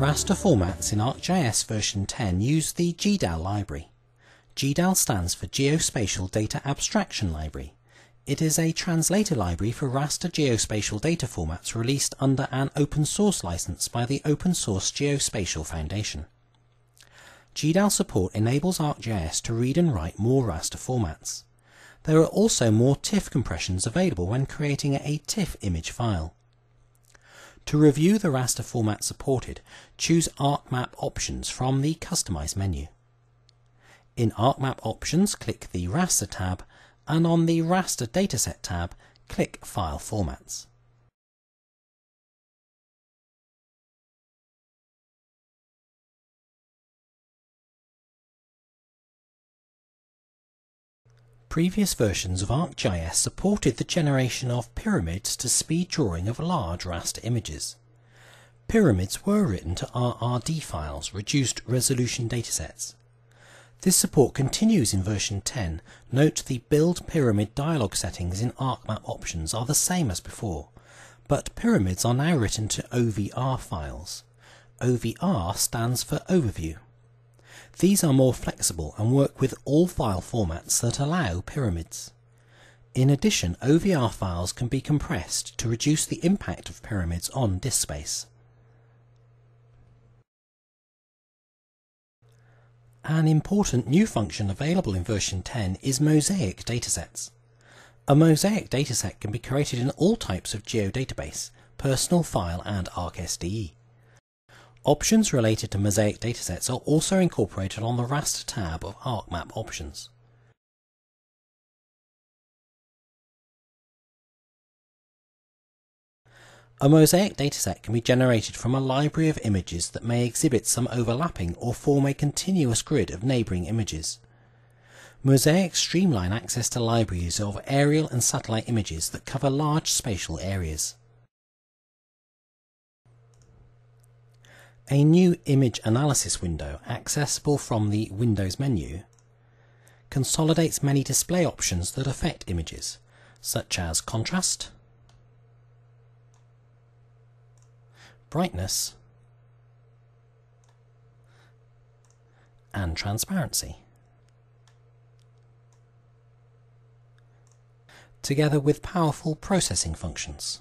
Raster formats in ArcGIS version 10 use the GDAL library. GDAL stands for Geospatial Data Abstraction Library. It is a translator library for raster geospatial data formats released under an open source license by the Open Source Geospatial Foundation. GDAL support enables ArcGIS to read and write more raster formats. There are also more TIFF compressions available when creating a TIFF image file. To review the raster format supported, choose ArcMap Options from the Customize menu. In ArcMap Options, click the Raster tab, and on the Raster Dataset tab, click File Formats. Previous versions of ArcGIS supported the generation of pyramids to speed drawing of large raster images. Pyramids were written to RRD files, reduced resolution datasets. This support continues in version 10. Note the Build Pyramid dialog settings in ArcMap options are the same as before, but pyramids are now written to OVR files. OVR stands for Overview. These are more flexible and work with all file formats that allow pyramids. In addition, OVR files can be compressed to reduce the impact of pyramids on disk space. An important new function available in version 10 is mosaic datasets. A mosaic dataset can be created in all types of geodatabase, personal file and ArcSDE. Options related to Mosaic datasets are also incorporated on the Raster tab of ArcMap options. A mosaic dataset can be generated from a library of images that may exhibit some overlapping or form a continuous grid of neighbouring images. Mosaics streamline access to libraries of aerial and satellite images that cover large spatial areas. A new image analysis window, accessible from the Windows menu, consolidates many display options that affect images, such as contrast, brightness, and transparency. together with powerful processing functions.